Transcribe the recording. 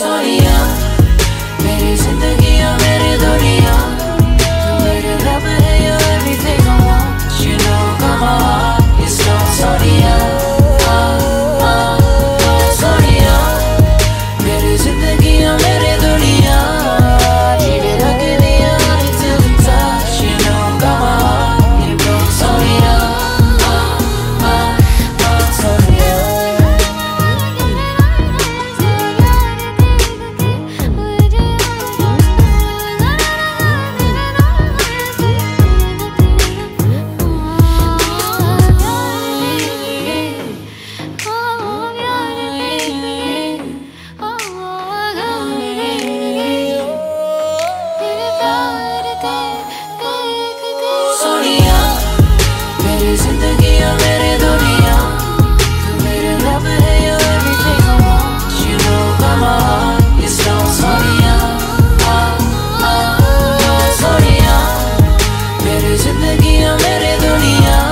Sonia, मेरी जिंदगी ਜ਼ਿੰਦਗੀਆਂ ਮੇਰੇ ਦੁਨੀਆ